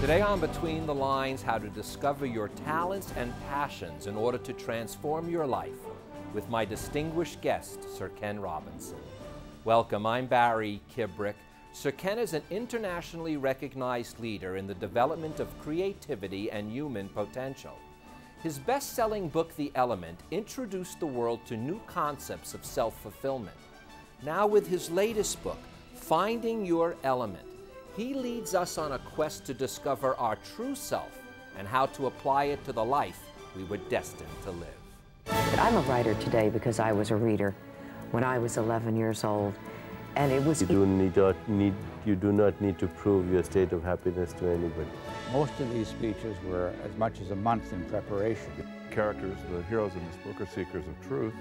Today on Between the Lines, how to discover your talents and passions in order to transform your life with my distinguished guest, Sir Ken Robinson. Welcome, I'm Barry Kibrick. Sir Ken is an internationally recognized leader in the development of creativity and human potential. His best selling book, The Element, introduced the world to new concepts of self fulfillment. Now, with his latest book, Finding Your Element, he leads us on a quest to discover our true self and how to apply it to the life we were destined to live. I'm a writer today because I was a reader when I was 11 years old. And it was. You do, need, not need, you do not need to prove your state of happiness to anybody. Most of these speeches were as much as a month in preparation. The Characters, the heroes in this book, are seekers of truth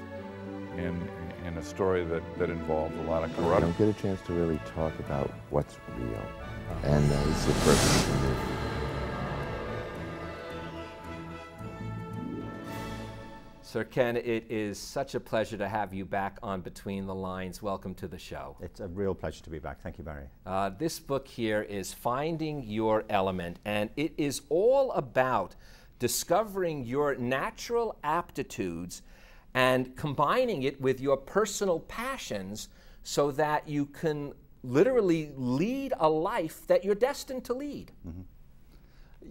in, in a story that, that involves a lot of corruption. You don't get a chance to really talk about what's real. And uh, it's the purpose of the movie. Sir Ken, it is such a pleasure to have you back on Between the Lines. Welcome to the show. It's a real pleasure to be back. Thank you, Barry. Uh, this book here is Finding Your Element, and it is all about discovering your natural aptitudes and combining it with your personal passions so that you can literally lead a life that you're destined to lead. Mm-hmm.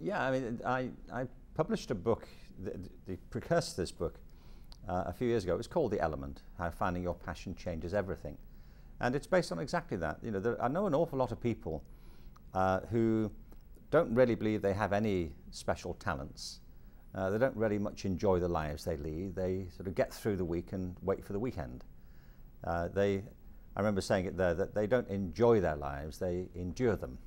Yeah, I mean, I, I published a book, the, the precursor to this book, uh, a few years ago. It was called The Element How Finding Your Passion Changes Everything. And it's based on exactly that. You know, there, I know an awful lot of people uh, who don't really believe they have any special talents. Uh, they don't really much enjoy the lives they lead. They sort of get through the week and wait for the weekend. Uh, they, I remember saying it there that they don't enjoy their lives, they endure them.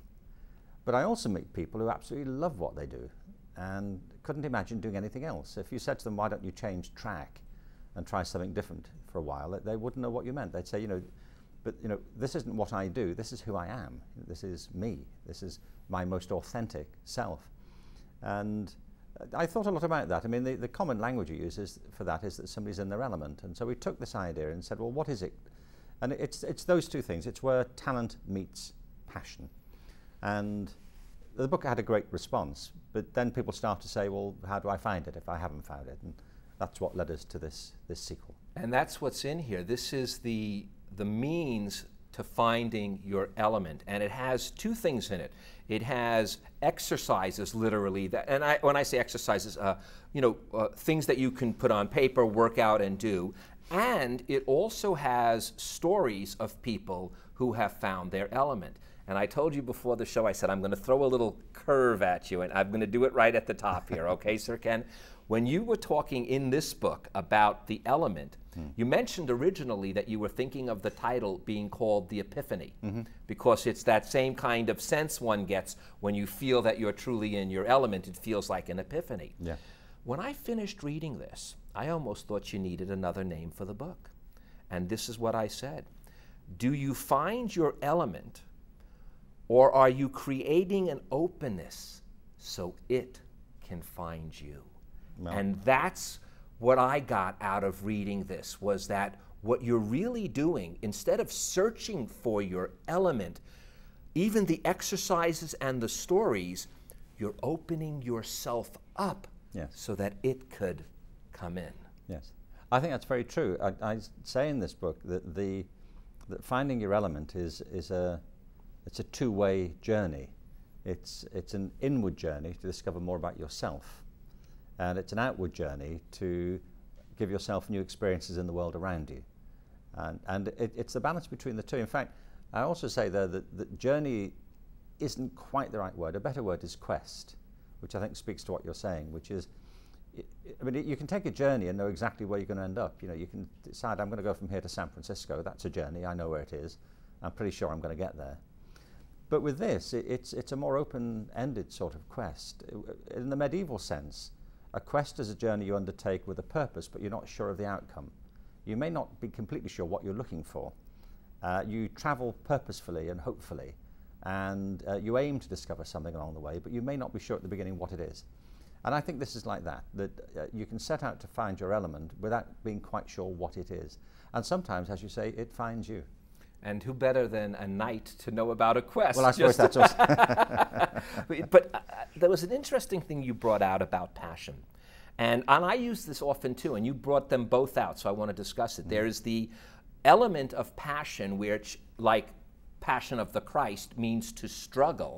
But I also meet people who absolutely love what they do and couldn't imagine doing anything else. If you said to them, why don't you change track? and try something different for a while, they wouldn't know what you meant. They'd say, you know, but you know, this isn't what I do. This is who I am. This is me. This is my most authentic self. And I thought a lot about that. I mean, the, the common language you use is, for that is that somebody's in their element. And so we took this idea and said, well, what is it? And it's, it's those two things. It's where talent meets passion. And the book had a great response, but then people start to say, well, how do I find it if I haven't found it? And that's what led us to this, this sequel. And that's what's in here. This is the, the means to finding your element. And it has two things in it. It has exercises, literally, that, and I, when I say exercises, uh, you know, uh, things that you can put on paper, work out, and do. And it also has stories of people who have found their element. And I told you before the show, I said, I'm going to throw a little curve at you, and I'm going to do it right at the top here, okay, Sir Ken? When you were talking in this book about the element, mm. you mentioned originally that you were thinking of the title being called The Epiphany mm-hmm. because it's that same kind of sense one gets when you feel that you're truly in your element. It feels like an epiphany. Yeah. When I finished reading this, I almost thought you needed another name for the book. And this is what I said Do you find your element, or are you creating an openness so it can find you? No. And that's what I got out of reading this was that what you're really doing, instead of searching for your element, even the exercises and the stories, you're opening yourself up yes. so that it could come in. Yes. I think that's very true. I, I say in this book that the that finding your element is is a it's a two-way journey. It's it's an inward journey to discover more about yourself, and it's an outward journey to give yourself new experiences in the world around you. And, and it, it's the balance between the two. In fact, I also say there that, that journey isn't quite the right word. A better word is quest, which I think speaks to what you're saying, which is, I mean, you can take a journey and know exactly where you're going to end up. You know, you can decide I'm going to go from here to San Francisco. That's a journey. I know where it is. I'm pretty sure I'm going to get there. But with this, it, it's, it's a more open-ended sort of quest. In the medieval sense, a quest is a journey you undertake with a purpose, but you're not sure of the outcome. You may not be completely sure what you're looking for. Uh, you travel purposefully and hopefully, and uh, you aim to discover something along the way, but you may not be sure at the beginning what it is. And I think this is like that, that uh, you can set out to find your element without being quite sure what it is. And sometimes, as you say, it finds you. And who better than a knight to know about a quest? Well, I suppose that's also. but uh, there was an interesting thing you brought out about passion. And, and I use this often too, and you brought them both out, so I want to discuss it. There is the element of passion, which, like passion of the Christ, means to struggle.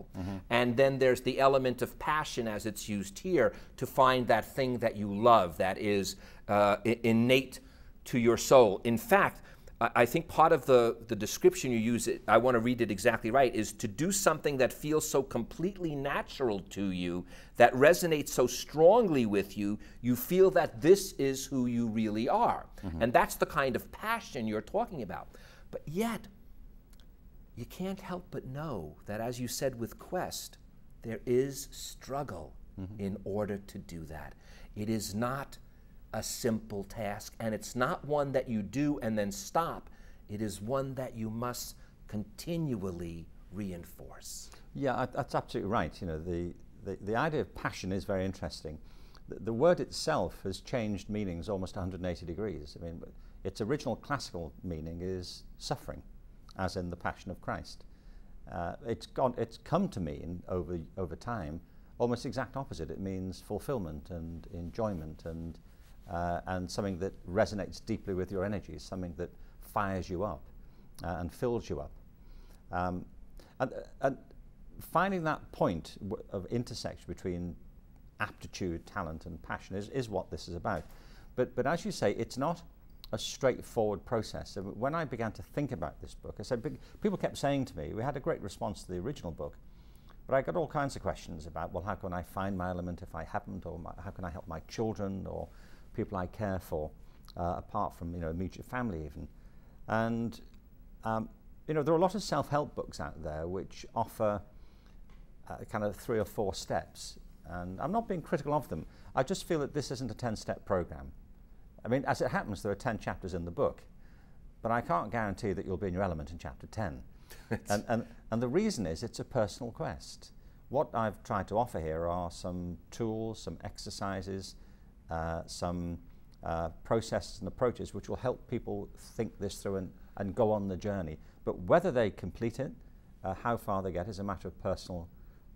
And then there's the element of passion, as it's used here, to find that thing that you love, that is uh, innate to your soul. In fact, I think part of the, the description you use, it, I want to read it exactly right, is to do something that feels so completely natural to you, that resonates so strongly with you, you feel that this is who you really are. And that's the kind of passion you're talking about. But yet, you can't help but know that, as you said with Quest, there is struggle mm-hmm. in order to do that. It is not a simple task, and it's not one that you do and then stop. It is one that you must continually reinforce. Yeah, that's absolutely right. You know, the, the, the idea of passion is very interesting. The, the word itself has changed meanings almost 180 degrees. I mean, its original classical meaning is suffering, as in the Passion of Christ. Uh, it's gone. It's come to mean over over time almost exact opposite. It means fulfillment and enjoyment and uh, and something that resonates deeply with your energies, something that fires you up uh, and fills you up. Um, and, and finding that point of intersection between aptitude, talent, and passion is, is what this is about. But, but as you say, it's not a straightforward process. So when I began to think about this book, I said, people kept saying to me, we had a great response to the original book, but I got all kinds of questions about, well, how can I find my element if I haven't, or my, how can I help my children or people I care for, uh, apart from you know immediate family even, and um, you know there are a lot of self-help books out there which offer uh, kind of three or four steps, and I'm not being critical of them. I just feel that this isn't a 10-step program. I mean, as it happens, there are 10 chapters in the book, but I can't guarantee that you'll be in your element in chapter 10. and, and, and the reason is it's a personal quest. What I've tried to offer here are some tools, some exercises, uh, some uh, processes and approaches which will help people think this through and, and go on the journey. But whether they complete it, uh, how far they get, is a matter of personal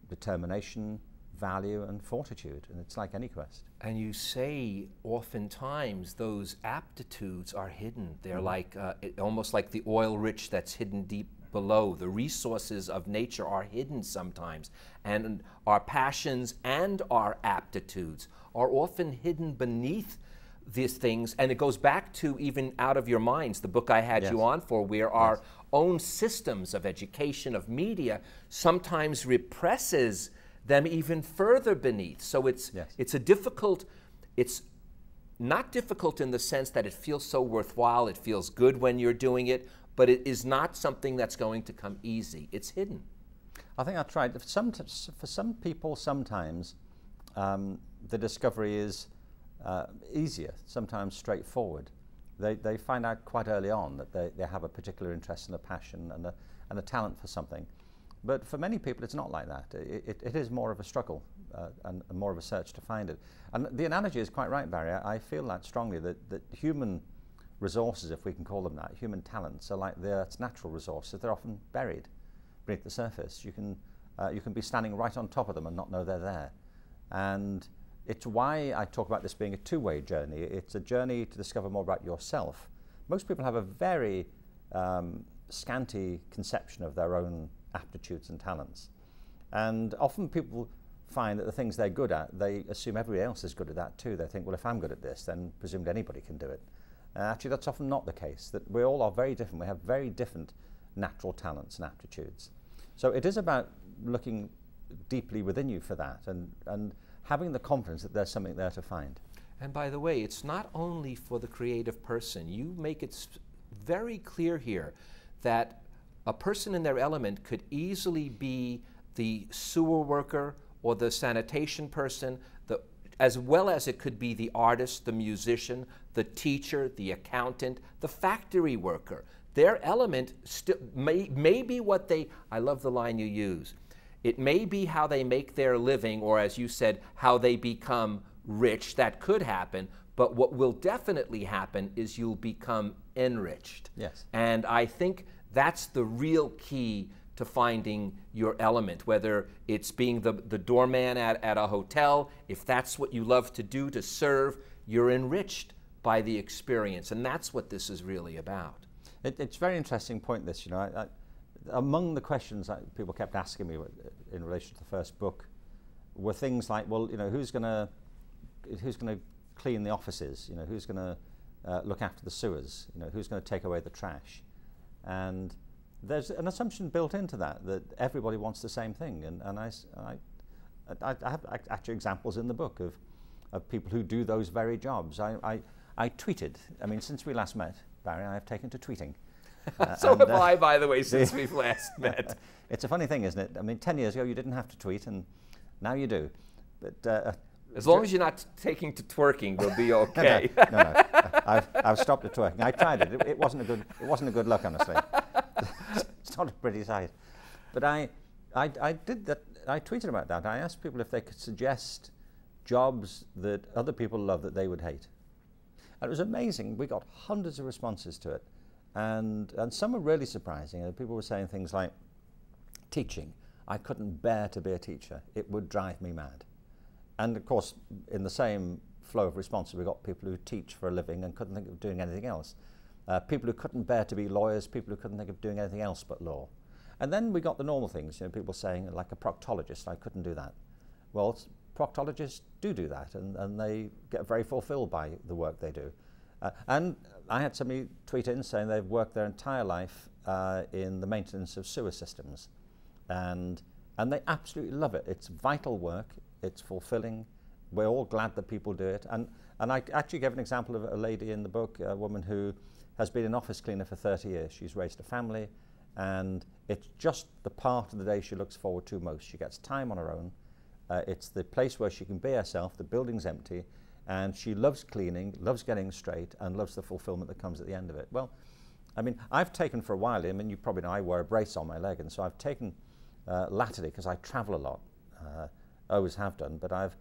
determination, value, and fortitude. And it's like any quest. And you say oftentimes those aptitudes are hidden. They're like uh, it, almost like the oil rich that's hidden deep below. The resources of nature are hidden sometimes. And our passions and our aptitudes are often hidden beneath these things. And it goes back to even Out of Our Minds, the book I had you on for, where our own systems of education, of media, sometimes represses them even further beneath. So it's Yes. it's a difficult, it's not difficult in the sense that it feels so worthwhile, it feels good when you're doing it, but it is not something that's going to come easy. It's hidden. I think that's right. For some, for some people, sometimes um, the discovery is uh, easier, sometimes straightforward. They, they find out quite early on that they, they have a particular interest and a passion and a, and a talent for something. But for many people, it's not like that. It, it, it is more of a struggle uh, and, more of a search to find it. And the analogy is quite right, Barry. I, I feel that strongly that, that human resources, if we can call them that, human talents, are like the Earth's natural resources. They're often buried beneath the surface. You can, uh, you can be standing right on top of them and not know they're there. And it's why I talk about this being a two-way journey. It's a journey to discover more about yourself. Most people have a very um, scanty conception of their own aptitudes and talents. And often people find that the things they're good at, they assume everybody else is good at that too. They think, well, if I'm good at this, then presumably anybody can do it. Uh, actually, that's often not the case, that we all are very different. We have very different natural talents and aptitudes. So it is about looking deeply within you for that and, and having the confidence that there's something there to find. And by the way, it's not only for the creative person. You make it very clear here that a person in their element could easily be the sewer worker or the sanitation person, the, as well as it could be the artist, the musician, the teacher, the accountant, the factory worker. Their element may, may be what they, I love the line you use. It may be how they make their living, or as you said, how they become rich. That could happen. But what will definitely happen is you'll become enriched. Yes. And I think That's the real key to finding your element, whether it's being the, the doorman at, at a hotel, if that's what you love to do to serve, you're enriched by the experience. And that's what this is really about. It, it's a very interesting point, this. You know, I, I, among the questions that people kept asking me in relation to the first book were things like, well, you know, who's going to who's going to clean the offices? You know, who's going to uh, look after the sewers? You know, who's going to take away the trash? And there's an assumption built into that that everybody wants the same thing. And, and I, I, I, I have actually examples in the book of, of people who do those very jobs. I, I, I tweeted, I mean, since we last met, Barry, I have taken to tweeting. Uh, so have uh, I, by the way, since we've last met. it's a funny thing, isn't it? I mean, 10 years ago you didn't have to tweet, and now you do. But uh, as long as you're not taking to twerking, we'll be okay. no, no, no. I've, I've stopped the twerking. I tried it. it. It wasn't a good. It wasn't a good look, honestly. it's not a pretty sight. But I, I, I did that. I tweeted about that. I asked people if they could suggest jobs that other people love that they would hate. And it was amazing. We got hundreds of responses to it, and and some were really surprising. And people were saying things like, teaching. I couldn't bear to be a teacher. It would drive me mad. And of course, in the same flow of responses, we got people who teach for a living and couldn't think of doing anything else. Uh, people who couldn't bear to be lawyers, people who couldn't think of doing anything else but law. And then we got the normal things, you know, people saying, like a proctologist, I couldn't do that. Well, proctologists do do that, and, and they get very fulfilled by the work they do. Uh, and I had somebody tweet in saying they've worked their entire life uh, in the maintenance of sewer systems. And, and they absolutely love it. It's vital work it's fulfilling. We're all glad that people do it. And, and I actually gave an example of a lady in the book, a woman who has been an office cleaner for 30 years. She's raised a family, and it's just the part of the day she looks forward to most. She gets time on her own. Uh, it's the place where she can be herself. The building's empty, and she loves cleaning, loves getting straight, and loves the fulfillment that comes at the end of it. Well, I mean, I've taken for a while, I mean, you probably know I wear a brace on my leg, and so I've taken uh, latterly, because I travel a lot, uh, always have done, but I've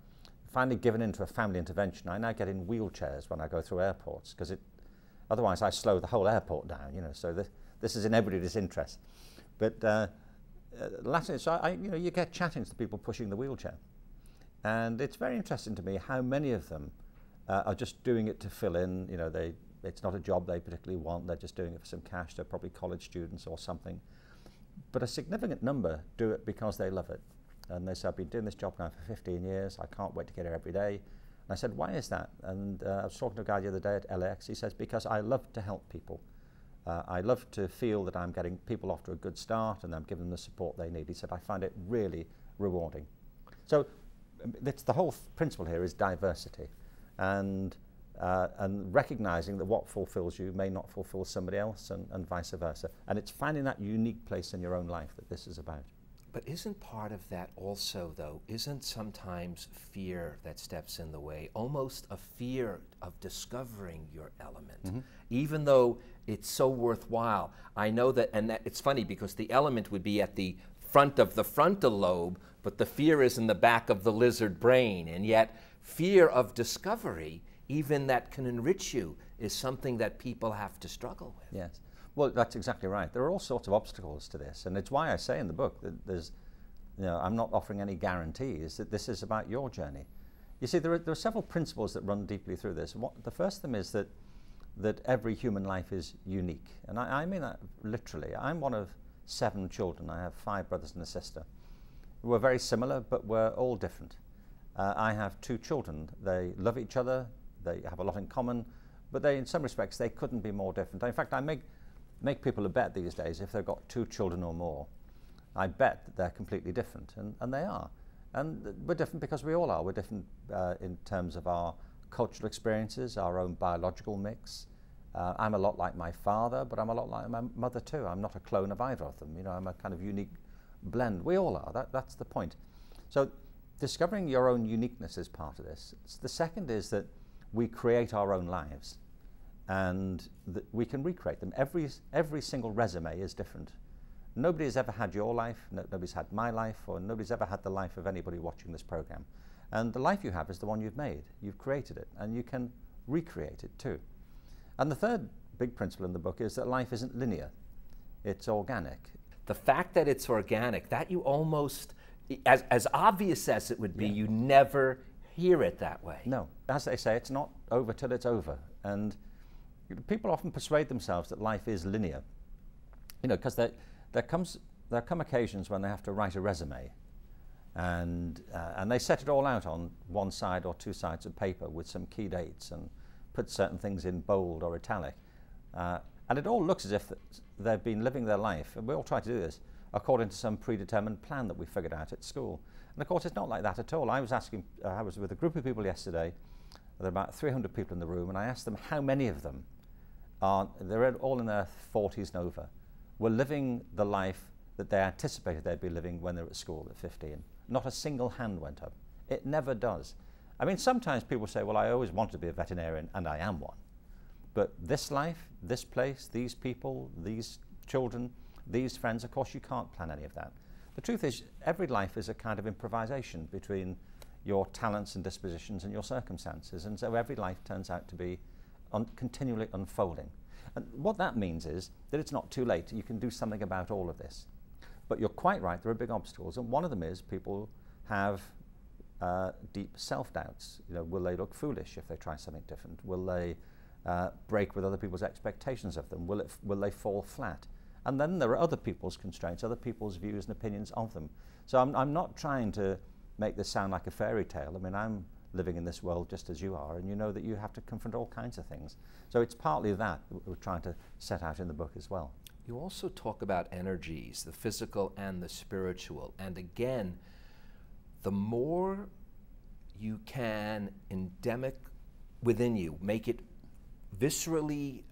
finally given in to a family intervention. I now get in wheelchairs when I go through airports because it, otherwise I slow the whole airport down, you know, so this, this is in everybody's interest. But uh, uh, Latin, so I, you know, you get chatting to the people pushing the wheelchair. And it's very interesting to me how many of them uh, are just doing it to fill in, you know, they, it's not a job they particularly want, they're just doing it for some cash, they're probably college students or something. But a significant number do it because they love it. And they said, I've been doing this job now for 15 years. I can't wait to get here every day. And I said, why is that? And uh, I was talking to a guy the other day at LAX. He says, because I love to help people. Uh, I love to feel that I'm getting people off to a good start and I'm giving them the support they need. He said, I find it really rewarding. So um, the whole principle here is diversity and, uh, and recognizing that what fulfills you may not fulfill somebody else and, and vice versa. And it's finding that unique place in your own life that this is about. But isn't part of that also, though, isn't sometimes fear that steps in the way, almost a fear of discovering your element, mm-hmm. even though it's so worthwhile? I know that, and that, it's funny because the element would be at the front of the frontal lobe, but the fear is in the back of the lizard brain, and yet fear of discovery, even that can enrich you, is something that people have to struggle with. Yes. Well, that's exactly right. There are all sorts of obstacles to this, and it's why I say in the book that there's, you know, I'm not offering any guarantees that this is about your journey. You see, there are, there are several principles that run deeply through this. What, the first of them is that that every human life is unique, and I, I mean that literally. I'm one of seven children. I have five brothers and a sister. We're very similar, but we're all different. Uh, I have two children. They love each other. They have a lot in common, but they, in some respects, they couldn't be more different. In fact, I make make people a bet these days if they've got two children or more. I bet that they're completely different, and, and they are. And we're different because we all are. We're different uh, in terms of our cultural experiences, our own biological mix. Uh, I'm a lot like my father, but I'm a lot like my mother too. I'm not a clone of either of them. You know, I'm a kind of unique blend. We all are. That, that's the point. So discovering your own uniqueness is part of this. The second is that we create our own lives and we can recreate them. Every, every single resume is different. Nobody has ever had your life, no, nobody's had my life, or nobody's ever had the life of anybody watching this program. And the life you have is the one you've made. You've created it, and you can recreate it too. And the third big principle in the book is that life isn't linear. It's organic. The fact that it's organic, that you almost, as, as obvious as it would be, you never hear it that way. No, as they say, it's not over till it's over. And people often persuade themselves that life is linear. You know, because there, there comes there come occasions when they have to write a resume, and uh, and they set it all out on one side or two sides of paper with some key dates and put certain things in bold or italic, uh, and it all looks as if they've been living their life. And we all try to do this according to some predetermined plan that we figured out at school. And of course, it's not like that at all. I was asking, uh, I was with a group of people yesterday. There are about 300 people in the room, and I asked them how many of them are, they're all in their 40s and over, were living the life that they anticipated they'd be living when they were at school at 15. Not a single hand went up. It never does. I mean, sometimes people say, well, I always wanted to be a veterinarian, and I am one. But this life, this place, these people, these children, these friends, of course, you can't plan any of that. The truth is, every life is a kind of improvisation between your talents and dispositions and your circumstances. And so every life turns out to be un continually unfolding. And what that means is that it's not too late. You can do something about all of this. But you're quite right, there are big obstacles. And one of them is people have uh, deep self-doubts. You know, will they look foolish if they try something different? Will they uh, break with other people's expectations of them? Will, it will they fall flat? And then there are other people's constraints, other people's views and opinions of them. So I'm, I'm not trying to make this sound like a fairy tale. I mean, I'm living in this world just as you are, and you know that you have to confront all kinds of things. So it's partly that we're trying to set out in the book as well. You also talk about energies, the physical and the spiritual. And again, the more you can endemic within you, make it viscerally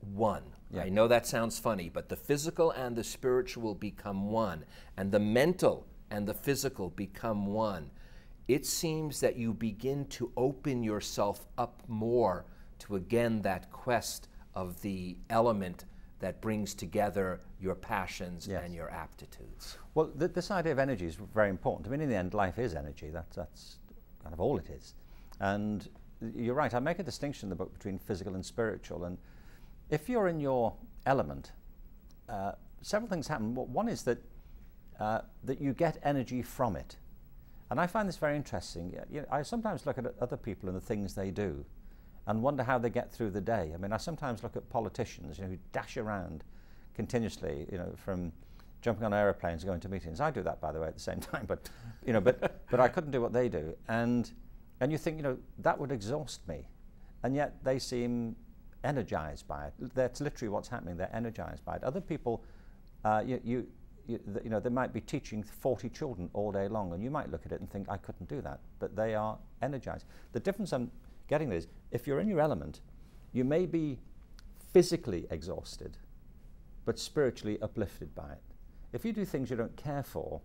one. Yeah. I know that sounds funny, but the physical and the spiritual become one, and the mental and the physical become one. It seems that you begin to open yourself up more to again that quest of the element that brings together your passions Yes. and your aptitudes. Well, th this idea of energy is very important. I mean, in the end, life is energy. That, that's kind of all it is. And you're right, I make a distinction in the book between physical and spiritual. And if you're in your element, uh, several things happen. One is that, uh, that you get energy from it. And I find this very interesting. You know, I sometimes look at other people and the things they do and wonder how they get through the day. I mean, I sometimes look at politicians you know, who dash around continuously, you know, from jumping on aeroplanes going to meetings. I do that, by the way, at the same time, but, you know, but, but I couldn't do what they do. And, and you think, you know, that would exhaust me. And yet they seem energized by it. That's literally what's happening. They're energized by it. Other people, uh, you, you, you, you know, they might be teaching 40 children all day long, and you might look at it and think, I couldn't do that. But they are energized. The difference I'm getting is, if you're in your element, you may be physically exhausted, but spiritually uplifted by it. If you do things you don't care for,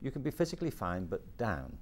you can be physically fine but down.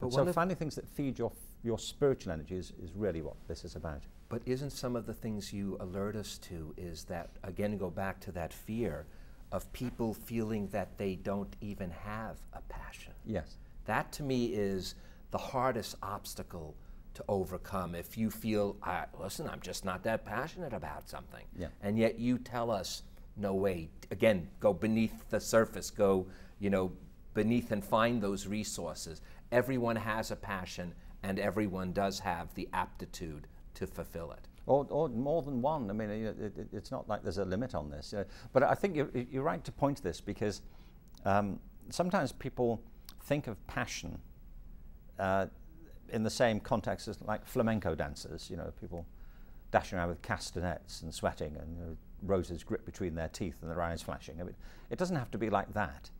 But so finding things that feed your, your spiritual energy is, is really what this is about. But isn't some of the things you alert us to is that, again, go back to that fear of people feeling that they don't even have a passion? Yes. That to me is the hardest obstacle to overcome. If you feel, I, listen, I'm just not that passionate about something, Yeah. and yet you tell us, no way. Again, go beneath the surface. Go, you know, beneath and find those resources. Everyone has a passion, and everyone does have the aptitude to fulfill it. Or, or more than one. I mean, it, it, it's not like there's a limit on this. Uh, but I think you're, you're right to point to this because um, sometimes people think of passion uh, in the same context as like flamenco dancers. You know, people dashing around with castanets and sweating and you know, roses gripped between their teeth and their eyes flashing. I mean, it doesn't have to be like that.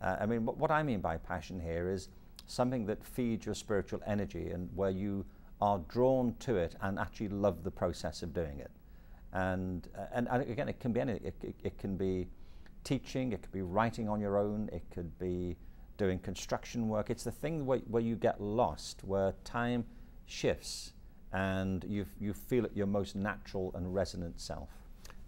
Uh, I mean, what, what I mean by passion here is something that feeds your spiritual energy and where you are drawn to it and actually love the process of doing it. And, uh, and, and again, it can be anything. It, it, it can be teaching, it could be writing on your own, it could be doing construction work. It's the thing where, where you get lost, where time shifts and you, you feel your most natural and resonant self.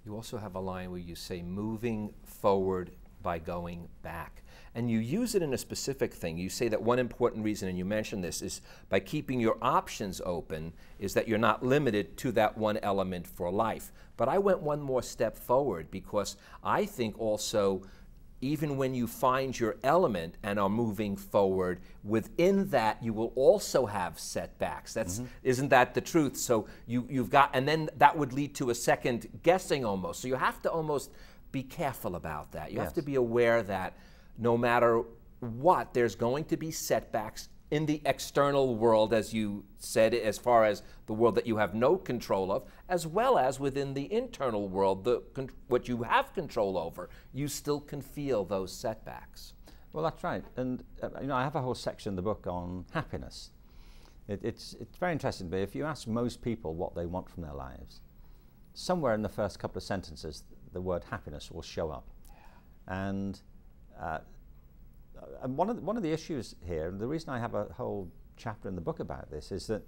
You also have a line where you say, moving forward by going back. And you use it in a specific thing. You say that one important reason, and you mentioned this, is by keeping your options open, is that you're not limited to that one element for life. But I went one more step forward because I think also even when you find your element and are moving forward, within that you will also have setbacks. That's Mm-hmm. isn't that the truth? So you you've got, and then that would lead to a second guessing almost. So you have to almost be careful about that. You have to be aware that no matter what, there's going to be setbacks in the external world, as you said, as far as the world that you have no control of, as well as within the internal world, the, what you have control over. You still can feel those setbacks. Well, that's right. And uh, you know, I have a whole section in the book on happiness. It, it's it's very interesting. But if you ask most people what they want from their lives, somewhere in the first couple of sentences, the word happiness will show up. And uh, and one of the, one of the issues here, and the reason I have a whole chapter in the book about this, is that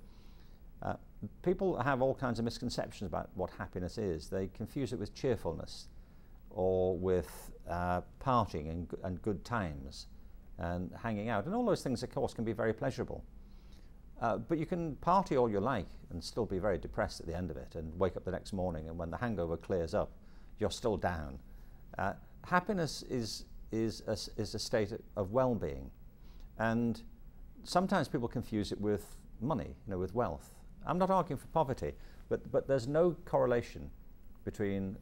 uh, people have all kinds of misconceptions about what happiness is. They confuse it with cheerfulness, or with uh, partying and, and good times, and hanging out, and all those things, of course, can be very pleasurable. Uh, but you can party all you like and still be very depressed at the end of it, and wake up the next morning, and when the hangover clears up, you're still down. Uh, happiness is is a, is a state of well-being, and sometimes people confuse it with money, you know, with wealth. I'm not arguing for poverty, but but there's no correlation between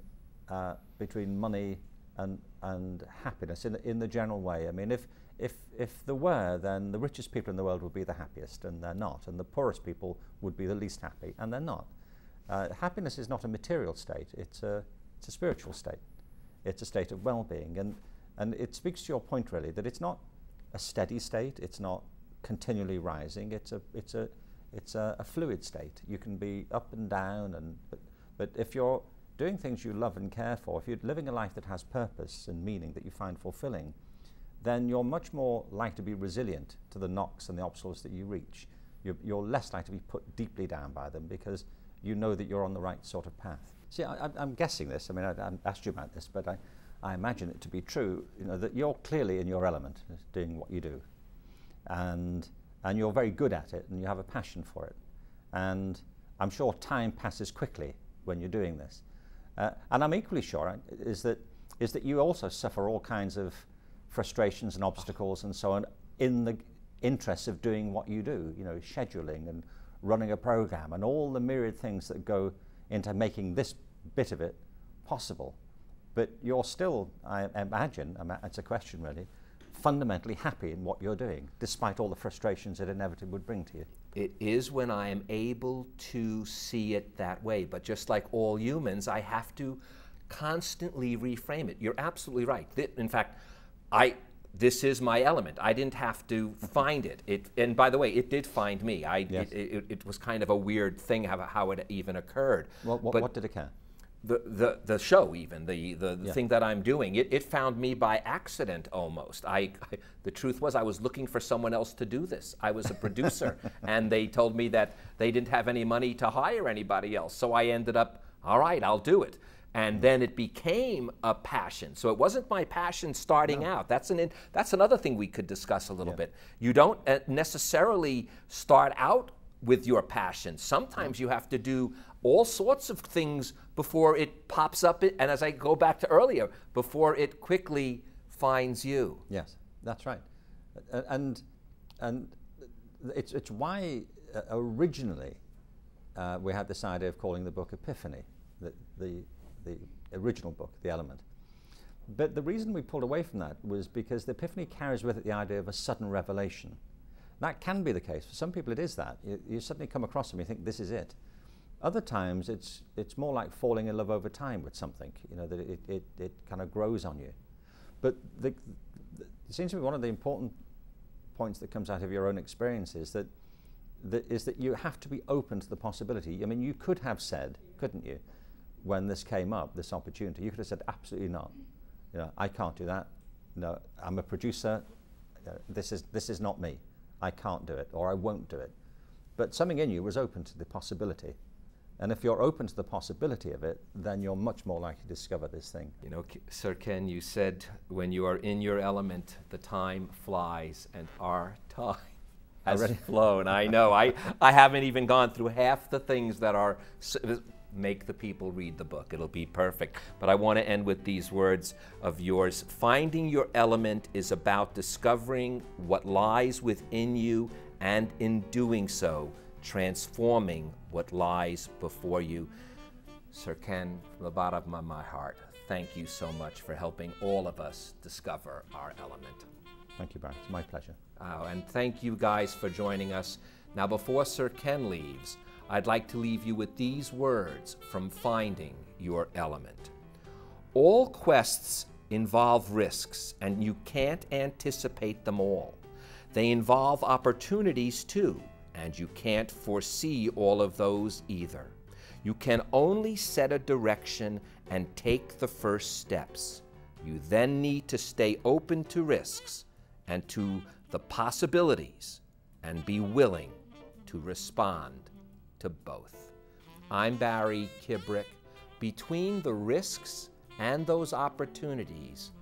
uh, between money and and happiness in the, in the general way. I mean, if if if there were, then the richest people in the world would be the happiest, and they're not, and the poorest people would be the least happy, and they're not. Uh, happiness is not a material state; it's a it's a spiritual state. It's a state of well-being, and and it speaks to your point really that it's not a steady state. It's not continually rising. It's a it's a it's a, a fluid state. You can be up and down, and but, but if you're doing things you love and care for, if you're living a life that has purpose and meaning that you find fulfilling, then you're much more likely to be resilient to the knocks and the obstacles that you reach. You're, you're less likely to be put deeply down by them because you know that you're on the right sort of path. See, I, I'm guessing this. I mean, I, I asked you about this, but I, I imagine it to be true. You know that you're clearly in your element, doing what you do, and and you're very good at it, and you have a passion for it. And I'm sure time passes quickly when you're doing this. Uh, and I'm equally sure uh, is that is that you also suffer all kinds of frustrations and obstacles and so on in the interests of doing what you do. You know, scheduling and running a program and all the myriad things that go into making this bit of it possible. But you're still, I imagine, ima- it's a question really, fundamentally happy in what you're doing, despite all the frustrations it inevitably would bring to you. It is when I am able to see it that way. But just like all humans, I have to constantly reframe it. You're absolutely right. In fact, I this is my element. I didn't have to mm-hmm. find it. It and by the way, it did find me. I Yes. it, it, it was kind of a weird thing how, how it even occurred. What, what, But- what did occur? The, the, the show even the, the, the Yeah. thing that i'm doing it, it found me by accident almost. I, I the truth was i was looking for someone else to do this. I was a producer and they told me that they didn't have any money to hire anybody else. So i ended up all right i'll do it. And then it became a passion. So it wasn't my passion starting out. That's an in, that's another thing we could discuss a little bit. You don't uh, necessarily start out with your passion. Sometimes you have to do all sorts of things before it pops up. And as I go back to earlier, before it quickly finds you. Yes, that's right. And and it's, it's why uh, originally uh, we had this idea of calling the book Epiphany, the, the, the original book, The Element. But the reason we pulled away from that was because the Epiphany carries with it the idea of a sudden revelation. That can be the case. For some people, it is that. You, you suddenly come across them, you think, this is it. Other times, it's, it's more like falling in love over time with something, you know, that it, it, it kind of grows on you. But the, the, it seems to me one of the important points that comes out of your own experience is that, that, is that you have to be open to the possibility. I mean, you could have said, couldn't you, when this came up, this opportunity, you could have said, absolutely not. You know, I can't do that. No, I'm a producer. This, is, this is not me. I can't do it, or I won't do it. But something in you was open to the possibility And if you're open to the possibility of it, then you're much more likely to discover this thing. You know, K- Sir Ken, you said when you are in your element, the time flies, and our time has Already? flown. I know. I, I haven't even gone through half the things that are make the people read the book. It'll be perfect. But I want to end with these words of yours. Finding your element is about discovering what lies within you, and in doing so, transforming what lies before you. Sir Ken, from the bottom of my heart, thank you so much for helping all of us discover our element. Thank you, Barry. It's my pleasure. Uh, and thank you guys for joining us. Now, before Sir Ken leaves, I'd like to leave you with these words from Finding Your Element. All quests involve risks, and you can't anticipate them all. They involve opportunities too, and you can't foresee all of those either. You can only set a direction and take the first steps. You then need to stay open to risks and to the possibilities and be willing to respond to both. I'm Barry Kibrick. Between the risks and those opportunities,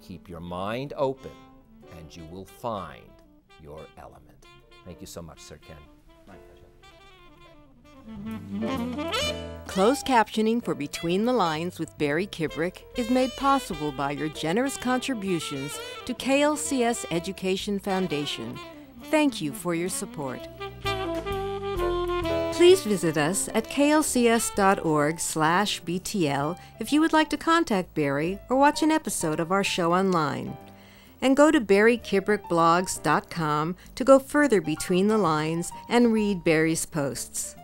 keep your mind open and you will find your element. Thank you so much, Sir Ken. My pleasure. Closed captioning for Between the Lines with Barry Kibrick is made possible by your generous contributions to KLCS Education Foundation. Thank you for your support. Please visit us at klcs.org/btl if you would like to contact Barry or watch an episode of our show online. And go to barrykibrickblogs.com to go further between the lines and read Barry's posts.